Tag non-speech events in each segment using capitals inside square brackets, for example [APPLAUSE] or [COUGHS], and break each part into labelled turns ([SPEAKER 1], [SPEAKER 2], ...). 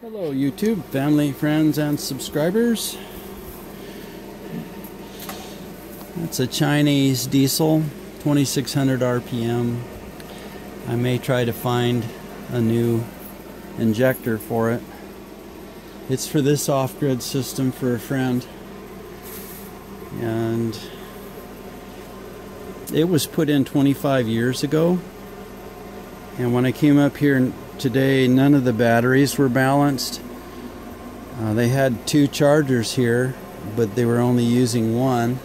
[SPEAKER 1] Hello YouTube, family, friends, and subscribers. That's a Chinese diesel, 2600 RPM. I may try to find a new injector for it. It's for this off-grid system for a friend. And it was put in 25 years ago. And when I came up here today, none of the batteries were balanced. Uh, they had two chargers here, but they were only using one.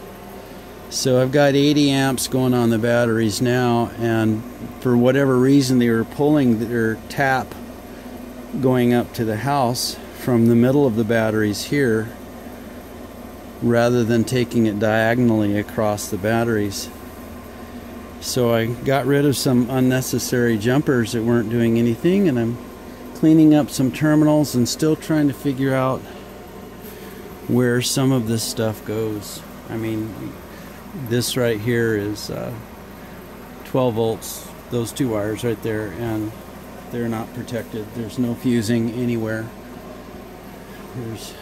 [SPEAKER 1] So I've got 80 amps going on the batteries now, and for whatever reason, they were pulling their tap going up to the house from the middle of the batteries here rather than taking it diagonally across the batteries. So I got rid of some unnecessary jumpers that weren't doing anything and I'm cleaning up some terminals and still trying to figure out where some of this stuff goes. I mean, this right here is uh, 12 volts, those two wires right there, and they're not protected. There's no fusing anywhere. There's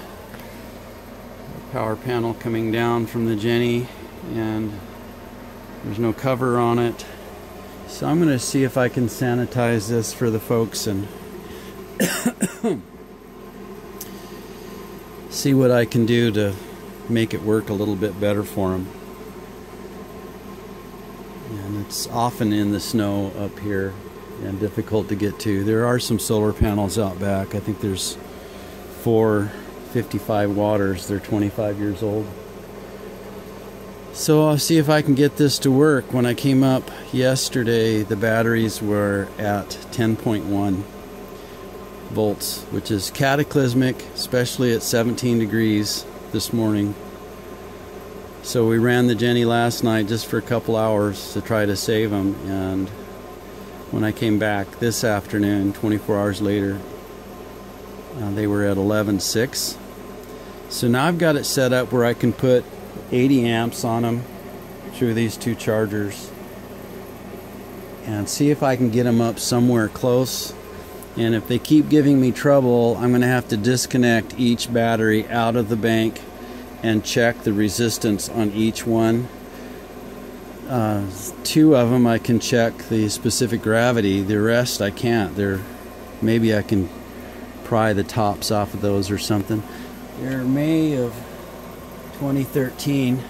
[SPEAKER 1] a power panel coming down from the Jenny and there's no cover on it. So I'm going to see if I can sanitize this for the folks and [COUGHS] see what I can do to make it work a little bit better for them. And it's often in the snow up here and difficult to get to. There are some solar panels out back. I think there's four 55 watters. They're 25 years old. So I'll see if I can get this to work. When I came up yesterday, the batteries were at 10.1 volts, which is cataclysmic, especially at 17 degrees this morning. So we ran the Jenny last night just for a couple hours to try to save them. And when I came back this afternoon, 24 hours later, uh, they were at 11.6. So now I've got it set up where I can put 80 amps on them through these two chargers and see if I can get them up somewhere close. And if they keep giving me trouble I'm gonna have to disconnect each battery out of the bank and check the resistance on each one. Uh, two of them I can check the specific gravity the rest I can't. They're maybe I can pry the tops off of those or something. They're May of 2013.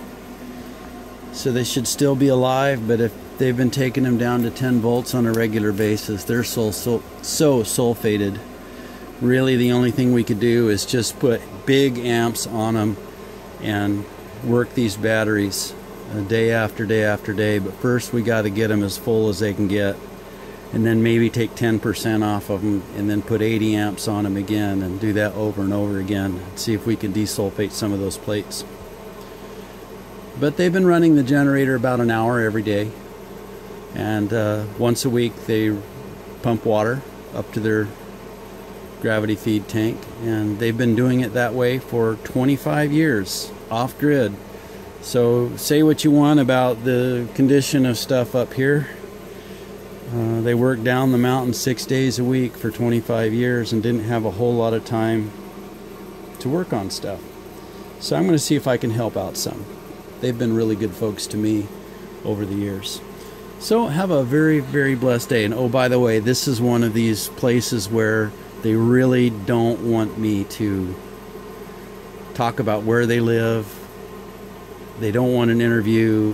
[SPEAKER 1] So they should still be alive, but if they've been taking them down to 10 volts on a regular basis, they're so, so, so sulfated. Really, the only thing we could do is just put big amps on them and work these batteries uh, day after day after day. But first, we got to get them as full as they can get and then maybe take 10% off of them and then put 80 amps on them again and do that over and over again see if we can desulfate some of those plates. But they've been running the generator about an hour every day and uh, once a week they pump water up to their gravity feed tank and they've been doing it that way for 25 years off grid so say what you want about the condition of stuff up here uh, they worked down the mountain six days a week for 25 years and didn't have a whole lot of time to work on stuff. So I'm going to see if I can help out some. They've been really good folks to me over the years. So have a very, very blessed day. And oh, by the way, this is one of these places where they really don't want me to talk about where they live. They don't want an interview.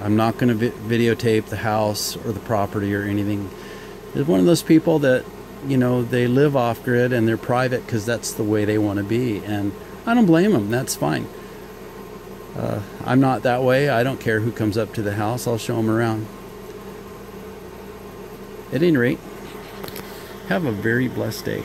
[SPEAKER 1] I'm not going to vi- videotape the house or the property or anything. It's one of those people that, you know, they live off grid and they're private because that's the way they want to be. And I don't blame them. That's fine. Uh, I'm not that way. I don't care who comes up to the house. I'll show them around. At any rate, have a very blessed day.